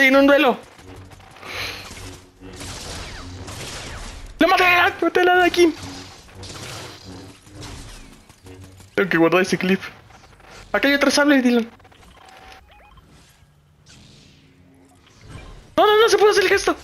Estoy en un duelo. ¡Lo maté! ¡Ah, ¡Maté la de aquí. Tengo que guardar ese clip. Acá hay otro sable, Dylan. No, no, no se puede hacer el gesto.